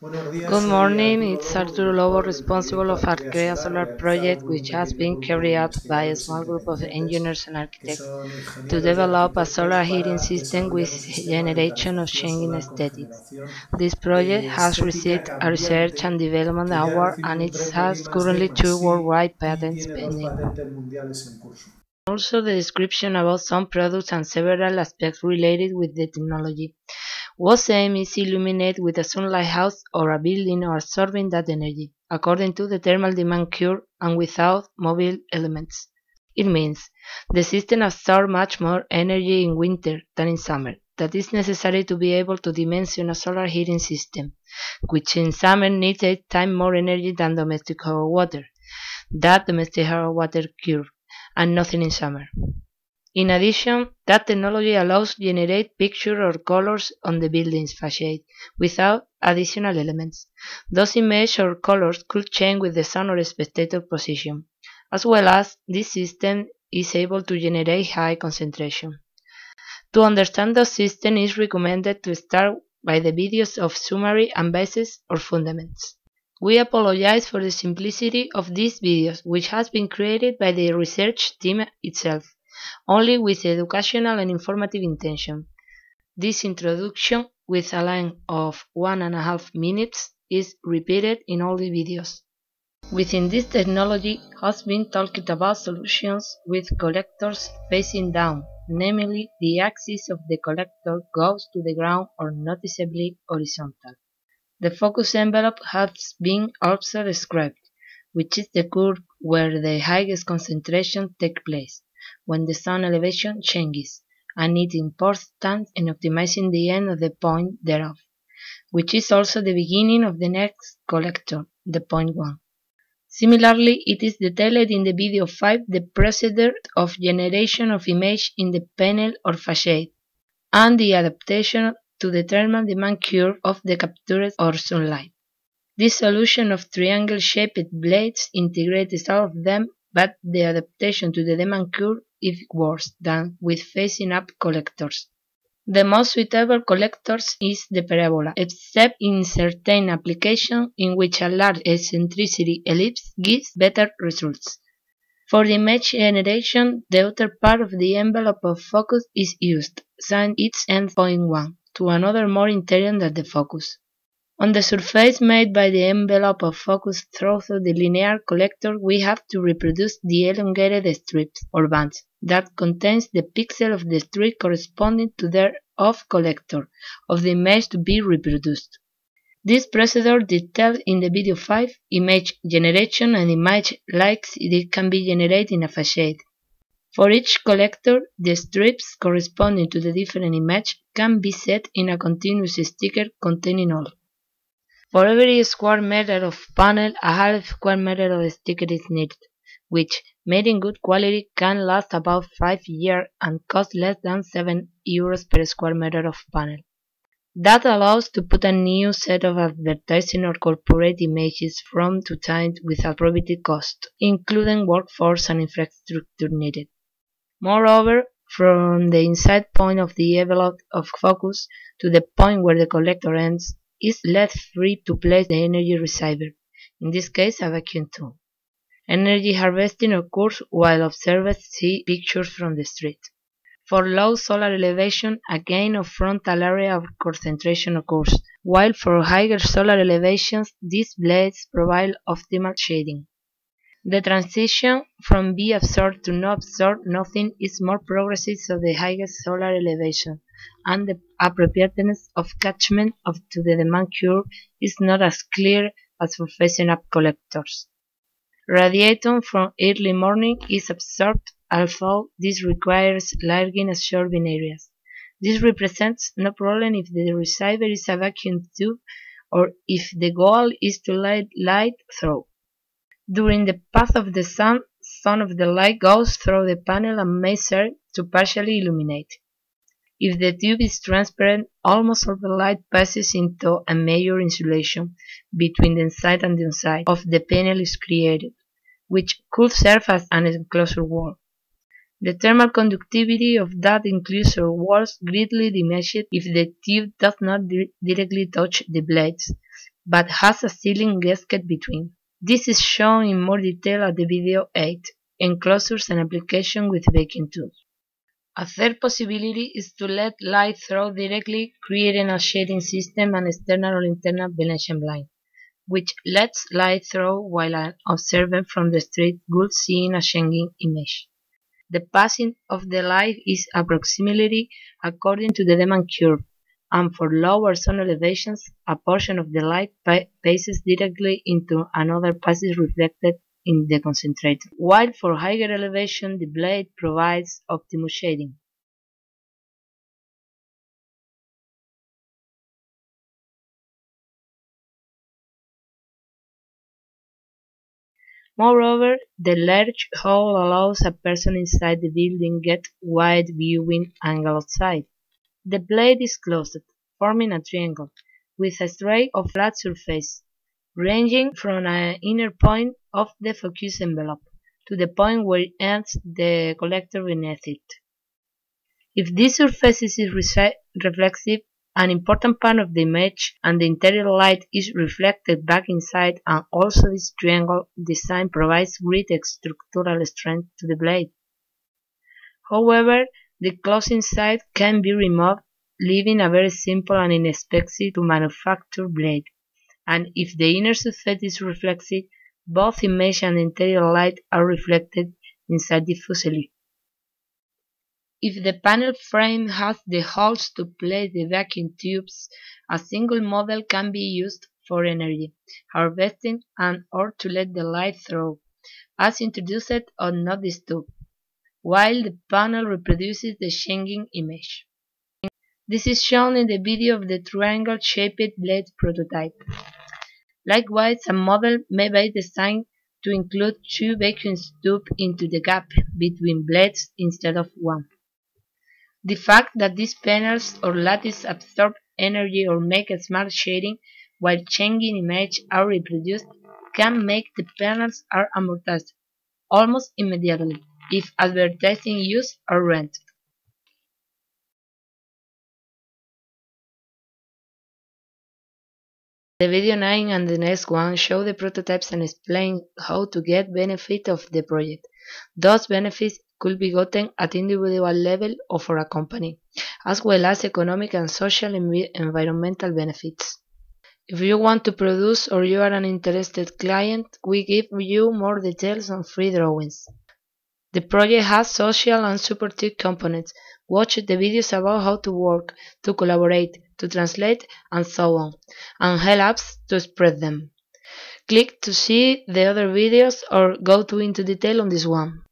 Good morning, it's Arturo Lobo, responsible of Alcrea Solar project, which has been carried out by a small group of engineers and architects to develop a solar heating system with generation of changing aesthetics. This project has received a research and development award and it has currently two worldwide patents pending. Also the description about some products and several aspects related with the technology. WOSEM is illuminated with a sunlight house or a building or absorbing that energy, according to the thermal demand curve and without mobile elements. It means the system absorbs much more energy in winter than in summer. That is necessary to be able to dimension a solar heating system, which in summer needs eight times more energy than domestic hot water. That domestic hot water curve, and nothing in summer. In addition, that technology allows generate pictures or colors on the building's facade without additional elements. Those images or colors could change with the sun or spectator position, as well as this system is able to generate high concentration. To understand the system is recommended to start by the videos of summary and basis or fundaments. We apologize for the simplicity of these videos, which has been created by the research team itself only with educational and informative intention. This introduction, with a length of one and a half minutes, is repeated in all the videos. Within this technology has been talked about solutions with collectors facing down, namely the axis of the collector goes to the ground or noticeably horizontal. The focus envelope has been also described, which is the curve where the highest concentration takes place when the sun elevation changes, and it is important in optimizing the end of the point thereof, which is also the beginning of the next collector, the point 1. Similarly, it is detailed in the video 5 the procedure of generation of image in the panel or facade, and the adaptation to determine the demand curve of the captured or sunlight. This solution of triangle-shaped blades integrates all of them but the adaptation to the demand curve is worse than with facing up collectors. The most suitable collectors is the parabola, except in certain applications in which a large eccentricity ellipse gives better results. For the image generation, the outer part of the envelope of focus is used, since its endpoint 1, to another more interior than the focus. On the surface made by the envelope of focus through the linear collector we have to reproduce the elongated strips or bands that contains the pixel of the strip corresponding to their off collector of the image to be reproduced. This procedure detailed in the video 5, image generation and image likes it can be generated in a facade. For each collector, the strips corresponding to the different image can be set in a continuous sticker containing all. For every square meter of panel, a half square meter of sticker is needed, which, made in good quality, can last about 5 years and cost less than 7 euros per square meter of panel. That allows to put a new set of advertising or corporate images from to time without prohibitive cost, including workforce and infrastructure needed. Moreover, from the inside point of the envelope of focus to the point where the collector ends, is left free to place the energy receiver, in this case a vacuum tube. Energy harvesting occurs while observers see pictures from the street. For low solar elevation, a gain of frontal area of concentration occurs, while for higher solar elevations, these blades provide optimal shading. The transition from be absorbed to not absorb nothing is more progressive at the highest solar elevation, and the appropriateness of catchment of to the demand curve is not as clear as for up collectors. Radiation from early morning is absorbed, although this requires larger absorbing areas. This represents no problem if the receiver is a vacuum tube or if the goal is to light light through. During the path of the sun, some of the light goes through the panel and may serve to partially illuminate. If the tube is transparent, almost all the light passes into a major insulation between the inside and the outside of the panel is created, which could serve as an enclosure wall. The thermal conductivity of that enclosure walls greatly diminished if the tube does not di directly touch the blades, but has a sealing gasket between. This is shown in more detail at the video 8, Enclosures and Application with Baking Tools. A third possibility is to let light through directly, creating a shading system and external or internal Venetian blind, which lets light through while an observer from the street would see a changing image. The passing of the light is approximately according to the demand curve, and for lower sun elevations, a portion of the light passes directly into another passes reflected in the concentrator, while for higher elevation the blade provides optimal shading. Moreover, the large hole allows a person inside the building get wide viewing angle outside. The blade is closed, forming a triangle, with a stray or flat surface, ranging from an inner point of the focus envelope to the point where it ends the collector beneath it. If this surface is reflexive, an important part of the image and the interior light is reflected back inside and also this triangle design provides great structural strength to the blade. However, the closing side can be removed leaving a very simple and inexpensive to manufacture blade, and if the inner surface is reflective, both image and interior light are reflected inside the fuselage. If the panel frame has the holes to place the vacuum tubes, a single model can be used for energy harvesting and or to let the light through, as introduced on not this tube, while the panel reproduces the changing image. This is shown in the video of the triangle-shaped blade prototype. Likewise, a model may be designed to include two vacuum tubes into the gap between blades instead of one. The fact that these panels or lattice absorb energy or make a smart shading while changing image are reproduced can make the panels are amortized almost immediately if advertising use or rent. The video 9 and the next one show the prototypes and explain how to get benefit of the project. Those benefits could be gotten at individual level or for a company, as well as economic and social and environmental benefits. If you want to produce or you are an interested client, we give you more details on free drawings. The project has social and supportive components. Watch the videos about how to work, to collaborate, to translate, and so on, and helps to spread them. Click to see the other videos or go to into detail on this one.